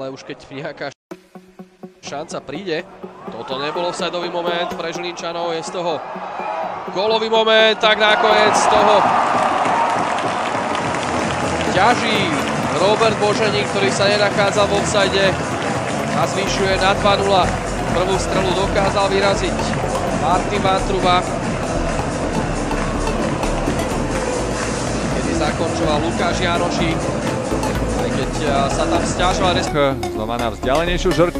Ale už keď nejaká šanca príde, toto nebol offsideový moment pre Žilinčanov, je z toho gólový moment, tak nakoniec z toho ťaží Robert Boženík, ktorý sa nenachádza v offside a zvyšuje na 2-0. Prvú strelu dokázal vyraziť Martin Vantruba. Kedy zakončoval Lukáš Janošík, aj keď sa tam stiažoval. Znova na vzdialenejšiu žrt.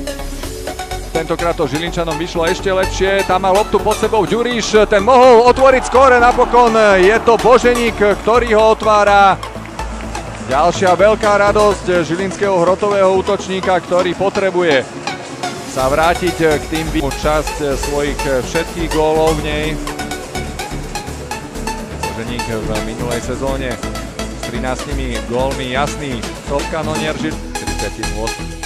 Tentokrát to Žilinčanom vyšlo ešte lepšie. Tam má loptu pod sebou Ďuriš. Ten mohol otvoriť skóre napokon. Je to Boženík, ktorý ho otvára. Ďalšia veľká radosť Žilinského hrotového útočníka, ktorý potrebuje sa vrátiť k tým časť svojich všetkých gólov v nej. Boženík v minulej sezóne 13 gólmi jasný. Sopka Nonier Žil 38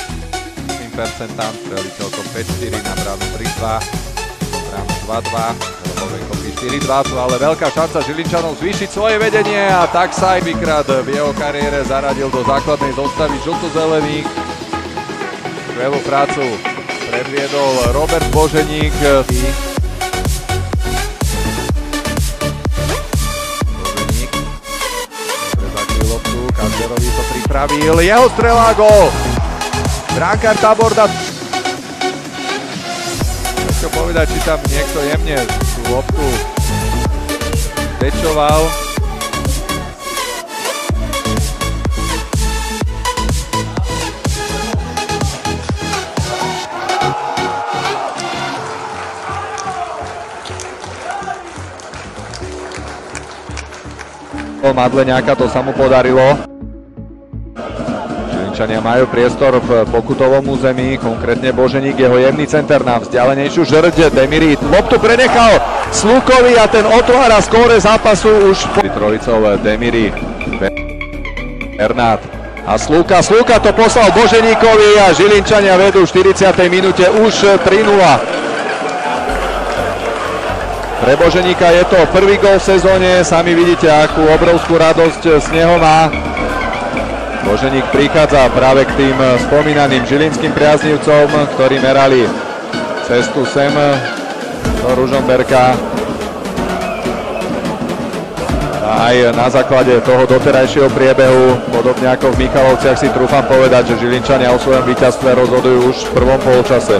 strelí celkom 5-4 na bránu 3-2, bránu 2-2, Robovej kopí 4-2, tu ale veľká šanca Žilinčanov zvýšiť svoje vedenie a tak sa aj vykrát v jeho kariére zaradil do základnej zostavy žlto-zelených. Skvelú prácu predviedol Robert. Boženík. Kazderovi to pripravil. Jeho strelá gol. Bránkár Taborda. Čo povedať, či tam niekto jemne tú loptu tečoval. Madleňáka to sa mu podarilo. Žilinčania majú priestor v pokutovom území, konkrétne Boženík, jeho jemný center na vzdialenejšiu žrť. Demirit loptu prenechal Slukovi a ten otvára skóre zápasu už po... Trojicov Demiri, Bernát a Sluka. Sluka to poslal Boženíkovi a Žilinčania vedú v 40. minúte už 3-0. Pre Boženíka je to prvý gol v sezóne, sami vidíte, akú obrovskú radosť z neho má. Boženík prichádza práve k tým spomínaným žilinským priaznivcom, ktorí merali cestu sem do Ružomberka. Aj na základe toho doterajšieho priebehu, podobne ako v Michalovciach si trúfam povedať, že Žilinčania o svojom víťazstve rozhodujú už v prvom polčase.